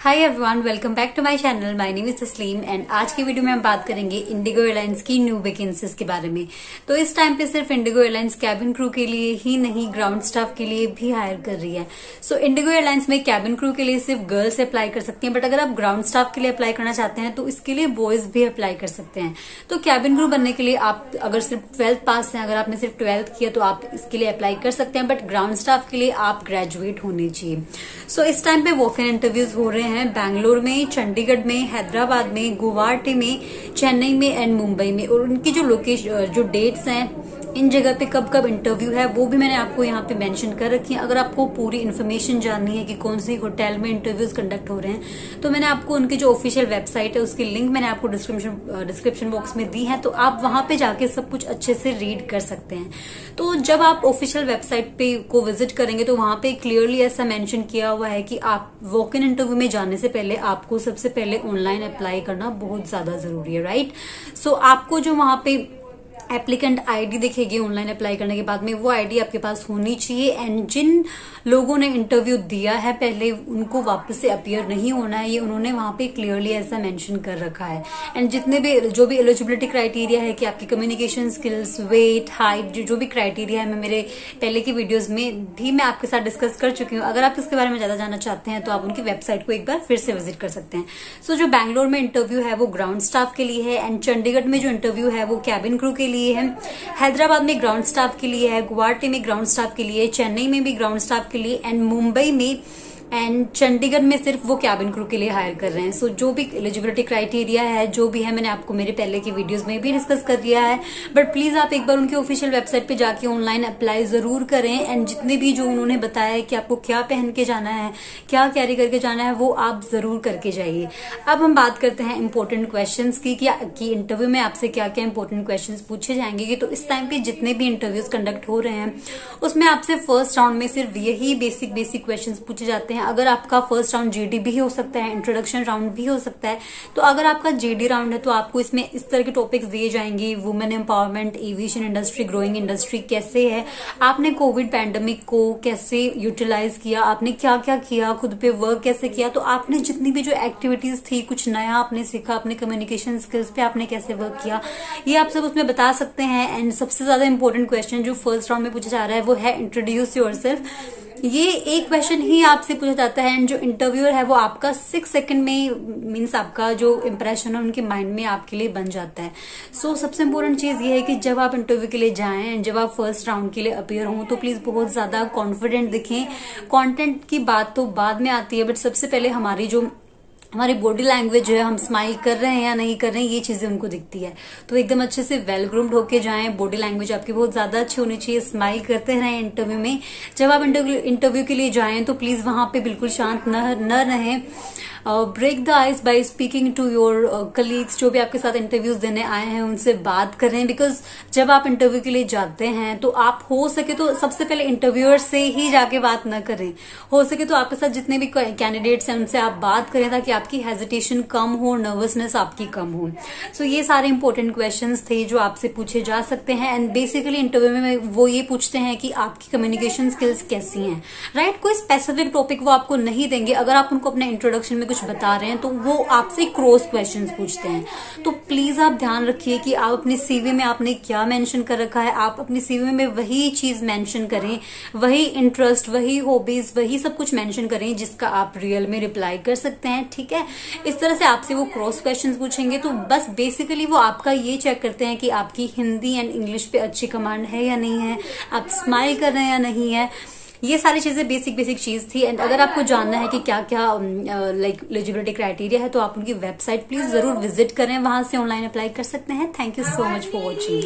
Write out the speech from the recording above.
Hi everyone welcome back to my channel my name is Tasleem and आज की video में हम बात करेंगे इंडिगो एयरलाइंस की न्यू वैकेंसीज के बारे में। तो इस टाइम पे सिर्फ़ इंडिगो एयरलाइंस कैबिन क्रू के लिए ही नहीं ग्राउंड स्टाफ के लिए भी हायर कर रही है। सो इंडिगो एयरलाइंस में कैबिन क्रू के लिए सिर्फ़ गर्ल्स अप्लाई कर सकती हैं बट अगर आप ग्राउंड स्टाफ के लिए अप्लाई करना चाहते हैं तो इसके लिए बॉयज़ भी अप्लाई कर सकते हैं। तो कैबिन क्रू बनने के लिए आप, अगर सिर्फ़ ट्वेल्थ पास है, अगर आपने सिर्फ़ ट्वेल्थ किया तो आप इसके लिए अप्लाई कर सकते हैं बट ग्राउंड स्टाफ के लिए आप ग्रेजुएट होने चाहिए। सो इस टाइम पे वॉक इंटरव्यूज़ हो रहे हैं। बैंगलोर में, चंडीगढ़ में, हैदराबाद में, गुवाहाटी में, चेन्नई में एंड मुंबई में। और उनकी जो लोकेशन जो डेट्स हैं, इन जगह पे कब कब इंटरव्यू है, वो भी मैंने आपको यहाँ पे मेंशन कर रखी है। अगर आपको पूरी इन्फॉर्मेशन जाननी है कि कौन सी होटल में इंटरव्यूज़ कंडक्ट हो रहे हैं तो मैंने आपको उनकी जो ऑफिशियल वेबसाइट है, उसकी लिंक मैंने आपको डिस्क्रिप्शन डिस्क्रिप्शन बॉक्स में दी है तो आप वहाँ पे जाके सब कुछ अच्छे से रीड कर सकते हैं। तो जब आप ऑफिशियल वेबसाइट पे को विज़िट करेंगे तो वहाँ पे क्लियरली ऐसा मेंशन किया हुआ है कि आप वॉक इन इंटरव्यू में जाने से पहले आपको सबसे पहले ऑनलाइन अप्लाई करना बहुत ज़्यादा ज़रूरी है राइट सो so, आपको जो वहाँ पे एप्लीकेंट आईडी दिखेगी ऑनलाइन अप्लाई करने के बाद में वो आईडी आपके पास होनी चाहिए एंड जिन लोगों ने इंटरव्यू दिया है पहले उनको वापस से अपियर नहीं होना है ये उन्होंने वहाँ पे क्लियरली ऐसा मेंशन कर रखा है। एंड जितने भी जो भी एलिजिबिलिटी क्राइटेरिया है कि आपकी कम्युनिकेशन स्किल्स वेट हाइट जो, भी क्राइटेरिया है मैं मेरे पहले की वीडियोज़ में भी मैं आपके साथ डिस्कस कर चुकी हूँ। अगर आप इसके बारे में ज़्यादा जानना चाहते हैं तो आप उनकी वेबसाइट को एक बार फिर से विज़िट कर सकते हैं। सो so, जो बैंगलोर में इंटरव्यू है वो ग्राउंड स्टाफ के लिए है एंड चंडीगढ़ में जो इंटरव्यू है वो कैबिन क्रू के लिए लिए है। हैदराबाद में ग्राउंड स्टाफ के लिए है, गुवाहाटी में ग्राउंड स्टाफ के लिए चेन्नई में भी ग्राउंड स्टाफ के लिए एंड मुंबई में एंड चंडीगढ़ में सिर्फ़ वो कैबिन क्रू के लिए हायर कर रहे हैं। सो so, जो भी एलिजिबिलिटी क्राइटेरिया है जो भी है मैंने आपको मेरे पहले की वीडियोस में भी डिस्कस कर दिया है। बट प्लीज़ आप एक बार उनकी ऑफिशियल वेबसाइट पे जाके ऑनलाइन अप्लाई ज़रूर करें। एंड जितने भी जो उन्होंने बताया है कि आपको क्या पहन के जाना है क्या कैरी करके जाना है वो आप ज़रूर करके जाइए। अब हम बात करते हैं इंपॉर्टेंट क्वेश्चन की कि इंटरव्यू में आपसे क्या क्या इंपॉर्टेंट क्वेश्चन पूछे जाएँगे तो इस टाइम पे जितने भी इंटरव्यूज़ कंडक्ट हो रहे हैं उसमें आपसे फ़र्स्ट राउंड में सिर्फ़ यही बेसिक बेसिक क्वेश्चन पूछे जाते हैं। हैं। अगर आपका फ़र्स्ट राउंड जीडी भी हो सकता है इंट्रोडक्शन राउंड भी हो सकता है तो अगर आपका जीडी राउंड है तो आपको इसमें इस तरह के टॉपिक्स दिए जाएँगे। Women empowerment aviation industry growing industry कैसे है? आपने कोविड पैंडमिक को कैसे यूटिलाइज किया? आपने क्या क्या? किया खुद पे वर्क कैसे किया? तो आपने जितनी भी जो एक्टिविटीज़ थी, कुछ नया आपने सीखा, अपने कम्युनिकेशन स्किल्स पे आपने कैसे वर्क किया? ये आप सब उसमें बता सकते हैं। एंड सबसे ज़्यादा इंपॉर्टेंट क्वेश्चन जो फ़र्स्ट राउंड में पूछा जा रहा है, वो है इंट्रोड्यूस योर सेल्फ ये एक क्वेश्चन ही आपसे पूछा जाता है एंड जो इंटरव्यूअर है वो आपका सिक्स सेकंड में मीन्स आपका जो इम्प्रेशन है उनके माइंड में आपके लिए बन जाता है। सो so, सबसे इम्पोर्टेंट चीज़ ये है कि जब आप इंटरव्यू के लिए जाएँ एंड जब आप फ़र्स्ट राउंड के लिए अपियर हों तो प्लीज़ बहुत ज़्यादा कॉन्फिडेंट दिखें। कॉन्टेंट की बात तो बाद में आती है बट सबसे पहले हमारी जो हमारी बॉडी लैंग्वेज जो है हम स्माइल कर रहे हैं या नहीं कर रहे हैं ये चीज़ें उनको दिखती है। तो एकदम अच्छे से वेल ग्रूम्ड होके जाएँ। बॉडी लैंग्वेज आपकी बहुत ज़्यादा अच्छी होनी चाहिए। स्माइल करते रहें इंटरव्यू में। जब आप इंटरव्यू के लिए जाएँ तो प्लीज़ वहाँ पे बिल्कुल शांत न, न रहें। Break the ice by speaking to your colleagues जो भी आपके साथ इंटरव्यूज़ देने आए हैं उनसे बात करें बिकॉज़ जब आप इंटरव्यू के लिए जाते हैं तो आप हो सके तो सबसे पहले इंटरव्यूअर से ही जाके बात न करें। हो सके तो आपके साथ जितने भी कैंडिडेट्स हैं उनसे आप बात करें ताकि आपकी हेजिटेशन कम हो नर्वसनेस आपकी कम हो। सो so, ये सारे इंपॉर्टेंट क्वेश्चन थे जो आपसे पूछे जा सकते हैं एंड बेसिकली इंटरव्यू में वो ये पूछते हैं कि आपकी कम्युनिकेशन स्किल्स कैसी हैं। Right right? कोई स्पेसिफिक टॉपिक वो आपको नहीं देंगे। अगर आप उनको अपने इंट्रोडक्शन में कुछ बता रहे हैं तो वो आपसे क्रॉस क्वेश्चन पूछते हैं। तो प्लीज़ आप ध्यान रखिए कि आप अपने सीवी में आपने क्या मेंशन कर रखा है, आप अपने सीवी में वही चीज़ मेंशन करें, वही इंटरेस्ट वही हॉबीज वही सब कुछ मेंशन करें, जिसका आप रियल में रिप्लाई कर सकते हैं, ठीक है? इस तरह से आपसे वो क्रॉस क्वेश्चन पूछेंगे तो बस बेसिकली वो आपका ये चेक करते हैं कि आपकी हिंदी एंड इंग्लिश पे अच्छी कमांड है या नहीं है, आप स्माइल कर रहे हैं या नहीं है। ये सारी चीज़ें बेसिक बेसिक चीज़ थी एंड अगर आपको जानना है कि क्या क्या लाइक एलिजिबिलिटी क्राइटेरिया है तो आप उनकी वेबसाइट प्लीज़ ज़रूर विज़िट करें, वहाँ से ऑनलाइन अप्लाई कर सकते हैं। Thank you so much for watching